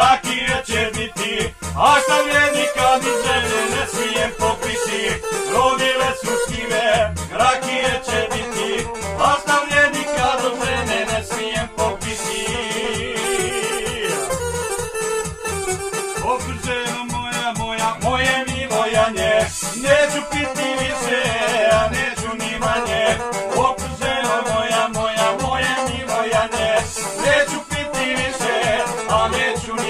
rakija će biti, a šta vrijedi kad iz žene ne smijem popiti, rodile su skive, rakije će biti, a šta vrijedi kad od žene ne smijem popiti. Okruženo moja, moja, moje milojanje, neću piti više, a neću ni manje. Okruženo moja, moja, moje milojanje, neću piti više, a neću ni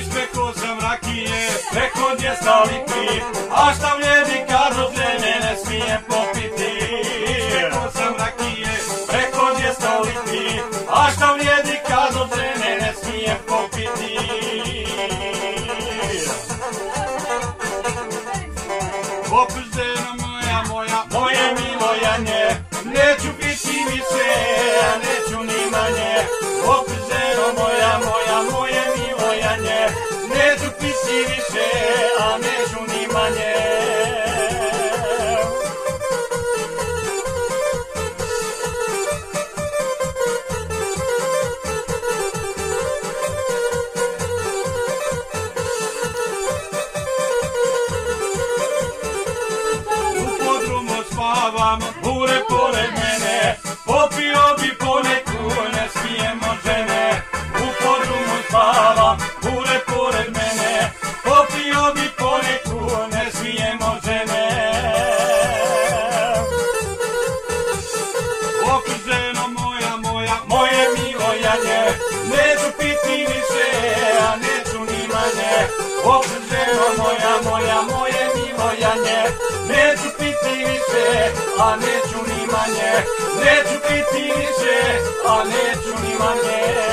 Ispekao sam rakije, preko dvijesta litri, a šta vrijedi kad od žene ne smijem popiti. Ispekao sam rakije, preko dvijesta litri, a šta vrijedi kad od žene ne smijem popiti. Opušteno moja, moja, moje milojanje, neću piti više, milojanje, neću piti više, a Okruženo moja, moja, moje milojanje, neću piti više, a neću ni manje. Neću piti više, a neću ni manje.